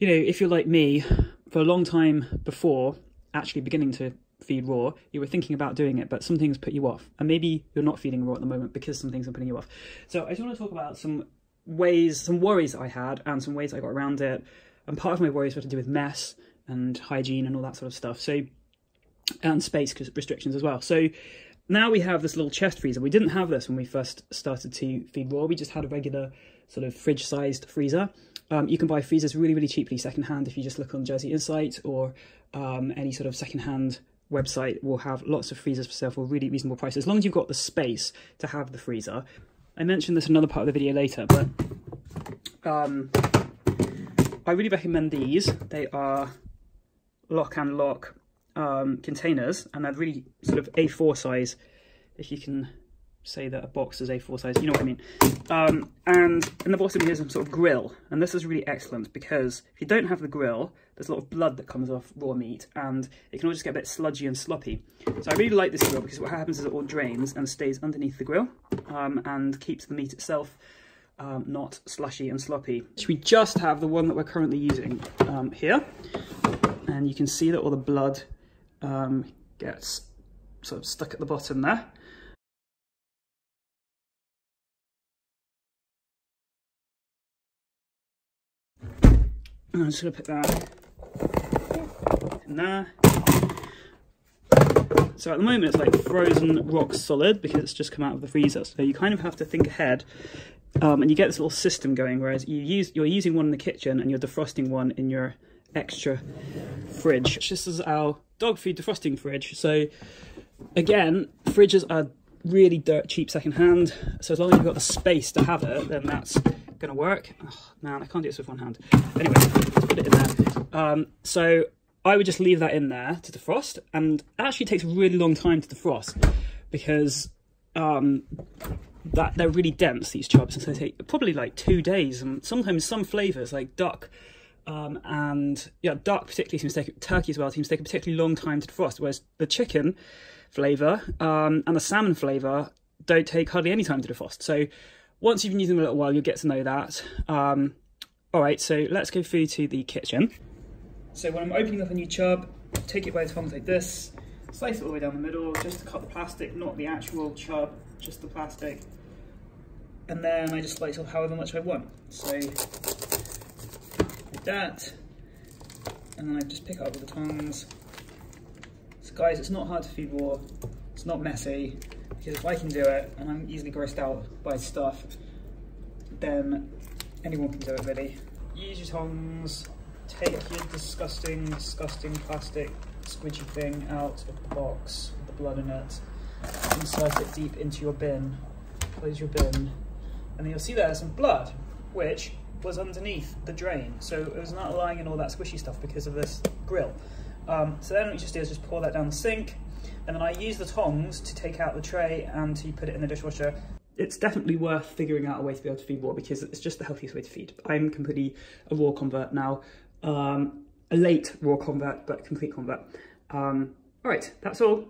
you know, if you're like me, for a long time before actually beginning to feed raw, you were thinking about doing it, but some things put you off. And maybe you're not feeding raw at the moment because some things are putting you off. So I just want to talk about some ways, some worries I had and some ways I got around it. And part of my worries were to do with mess and hygiene and all that sort of stuff. So, and space restrictions as well. So now we have this little chest freezer. We didn't have this when we first started to feed raw. We just had a regular sort of fridge sized freezer. Um, you can buy freezers really, really cheaply secondhand if you just look on Jersey Insight or um, any sort of secondhand website will have lots of freezers for sale for really reasonable prices, as long as you've got the space to have the freezer. I mentioned this in another part of the video later, but um, I really recommend these. They are lock and lock um, containers, and they're really sort of A4 size, if you can say that a box is A4 size, you know what I mean. Um, and in the bottom here's some sort of grill, and this is really excellent because if you don't have the grill, there's a lot of blood that comes off raw meat, and it can all just get a bit sludgy and sloppy. So I really like this grill because what happens is it all drains and stays underneath the grill, um, and keeps the meat itself um, not slushy and sloppy. So we just have the one that we're currently using um, here, and you can see that all the blood um, gets sort of stuck at the bottom there. I'm just going to put that in there. So at the moment it's like frozen rock solid because it's just come out of the freezer. So you kind of have to think ahead um, and you get this little system going, whereas you use, you're using one in the kitchen and you're defrosting one in your extra fridge. This is our dog food defrosting fridge. So again, fridges are really dirt cheap secondhand. So as long as you've got the space to have it, then that's gonna work. Oh, man, I can't do this with one hand. Anyway, put it in there. Um, so I would just leave that in there to defrost, and actually takes a really long time to defrost because um, that they're really dense. These chubs, and so they take probably like two days, and sometimes some flavors like duck. Um, and yeah, duck particularly seems to take turkey as well seems to take a particularly long time to defrost, whereas the chicken flavour um, and the salmon flavour don't take hardly any time to defrost. So once you've been using them a little while, you'll get to know that. Um, all right, so let's go through to the kitchen. So when I'm opening up a new chub, take it by the tongs like this, slice it all the way down the middle, just to cut the plastic, not the actual chub, just the plastic. And then I just slice off however much I want. So like that, and then I just pick it up with the tongs. So guys, it's not hard to feed raw, it's not messy, because if I can do it and I'm easily grossed out by stuff, then anyone can do it really. Use your tongs, take your disgusting, disgusting plastic squidgy thing out of the box with the blood in it, insert it deep into your bin, close your bin, and then you'll see there's some blood, which was underneath the drain. So it was not lying in all that squishy stuff because of this grill. Um, so then what you just do is just pour that down the sink, and then I use the tongs to take out the tray and to put it in the dishwasher. It's definitely worth figuring out a way to be able to feed raw because it's just the healthiest way to feed. I'm completely a raw convert now, um, a late raw convert, but complete convert. Um, all right, that's all.